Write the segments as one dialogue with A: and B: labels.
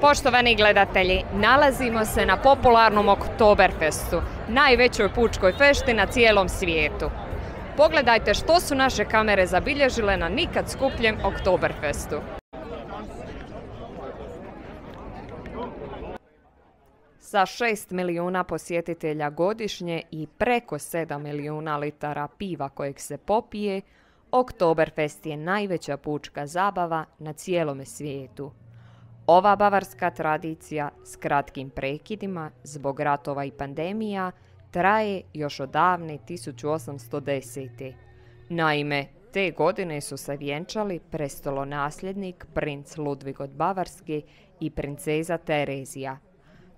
A: Poštovani gledatelji, nalazimo se na popularnom Oktoberfestu, najvećoj pučkoj fešti na cijelom svijetu. Pogledajte što su naše kamere zabilježile na nikad skupljem Oktoberfestu. Sa 6 milijuna posjetitelja godišnje i preko 7 milijuna litara piva kojeg se popije, Oktoberfest je najveća pučka zabava na cijelome svijetu. Ova bavarska tradicija s kratkim prekidima zbog ratova i pandemija traje još od davne 1810. Naime, te godine su se vjenčali prestolonasljednik princ Ludvig od Bavarske i princeza Terezija.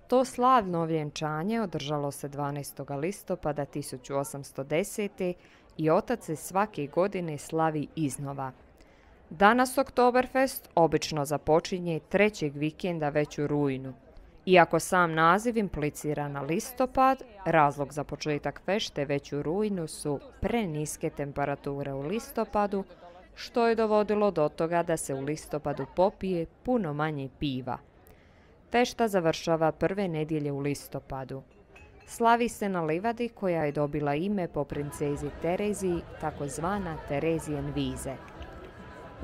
A: To slavno vjenčanje održalo se 12. listopada 1810. i otac se svake godine slavi iznova. Danas Oktoberfest obično započinje trećeg vikenda već u rujnu. Iako sam naziv implicira na listopad, razlog za početak fešte već u rujnu su preniske temperature u listopadu, što je dovodilo do toga da se u listopadu popije puno manje piva. Fešta završava prve nedjelje u listopadu. Slavi se na livadi koja je dobila ime po princezi Tereziji, takozvana Terezijen vize.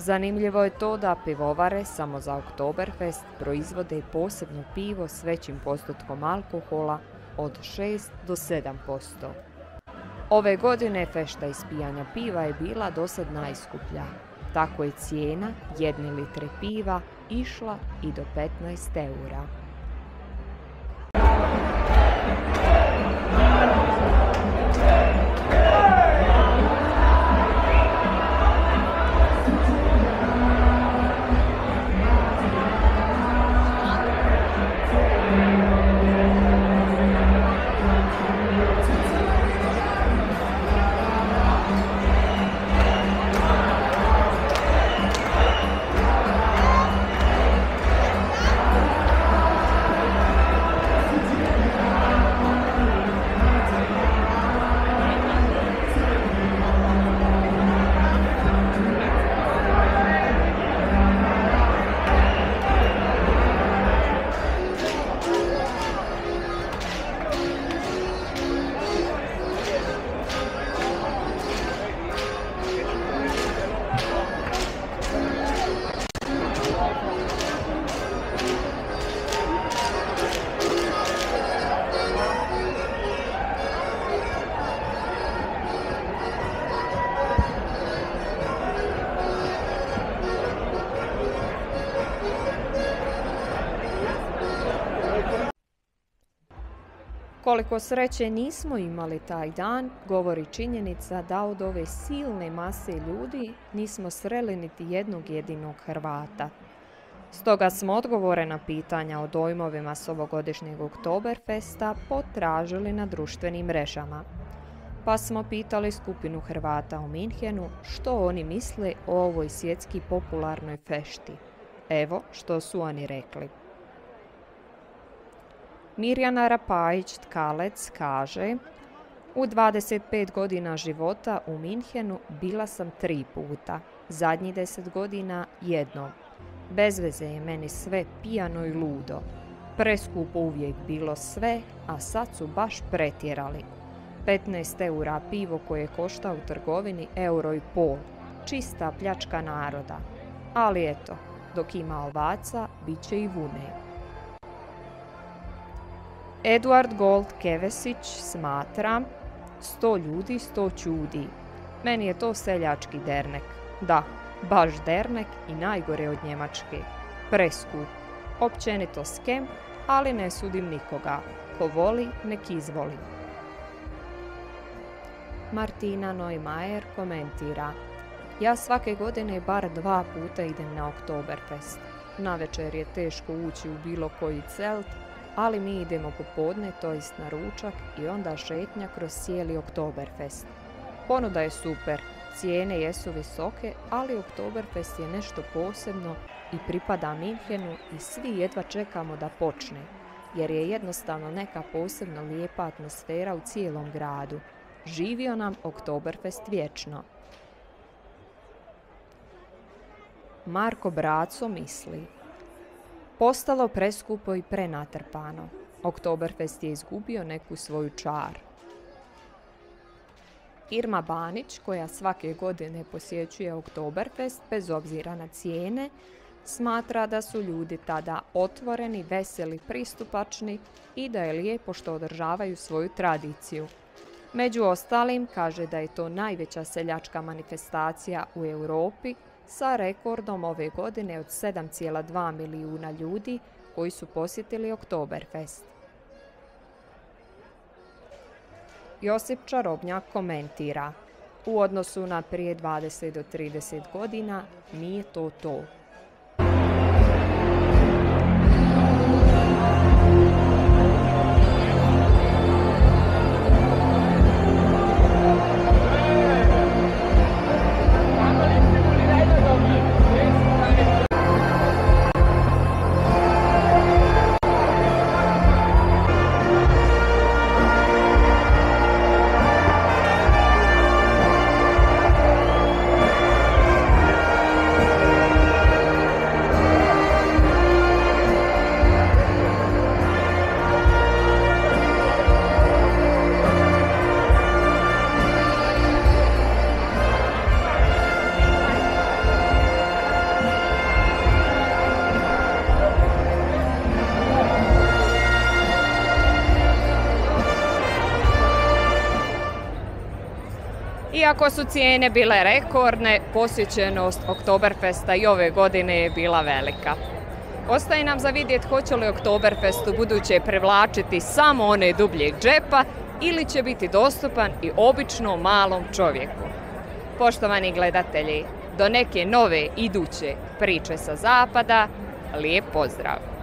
A: Zanimljivo je to da pivovare samo za Oktoberfest proizvode posebno pivo s većim postotkom alkohola od 6 do 7%. Ove godine fešta ispijanja piva je bila dosad najskuplja. Tako je cijena jedne litre piva išla i do 15 eura. Koliko sreće nismo imali taj dan, govori činjenica da od ove silne mase ljudi nismo sreli niti jednog jedinog Hrvata. Stoga smo odgovore na pitanja o dojmovima s ovogodišnjeg Oktoberfesta potražili na društvenim mrežama. Pa smo pitali skupinu Hrvata u Minhenu što oni misle o ovoj svjetski popularnoj fešti. Evo što su oni rekli. Mirjana Rapajić Tkalec kaže U 25 godina života u Minhenu bila sam tri puta, zadnji deset godina jedno. Bez veze je meni sve pijano i ludo. Preskupo uvijek bilo sve, a sad su baš pretjerali. 15 eura pivo koje košta u trgovini euro i pol. Čista pljačka naroda. Ali eto, dok ima ovaca, bit će i vune. Eduard Gold Kevesić smatra sto ljudi, sto čudi. Meni je to seljački dernek. Da, baš dernek i najgore od Njemačke. Preskup. Općenito skem, ali ne sudim nikoga. Ko voli, nek izvoli. Martina Neumayer komentira Ja svake godine bar dva puta idem na Oktoberfest. Na večer je teško ući u bilo koji celt, ali mi idemo popodne, to jest na ručak i onda šetnja kroz cijeli Oktoberfest. Ponuda je super, cijene jesu visoke, ali Oktoberfest je nešto posebno i pripada Minhenu i svi jedva čekamo da počne, jer je jednostavno neka posebno lijepa atmosfera u cijelom gradu. Živio nam Oktoberfest vječno. Marko Braco misli postalo preskupo i prenatrpano. Oktoberfest je izgubio neku svoju čar. Irma Banić, koja svake godine posjećuje Oktoberfest bez obzira na cijene, smatra da su ljudi tada otvoreni, veseli, pristupačni i da je lijepo što održavaju svoju tradiciju. Među ostalim kaže da je to najveća seljačka manifestacija u Europi sa rekordom ove godine od 7,2 milijuna ljudi koji su posjetili Oktoberfest. Josip Čarobnjak komentira. U odnosu na prije 20 do 30 godina nije to to. Iako su cijene bile rekordne, posjećenost Oktoberfesta i ove godine je bila velika. Ostaje nam za vidjeti hoće li Oktoberfest u buduće privlačiti samo one dubljeg džepa ili će biti dostupan i običnom malom čovjeku. Poštovani gledatelji, do neke nove iduće priče sa zapada, lijep pozdrav!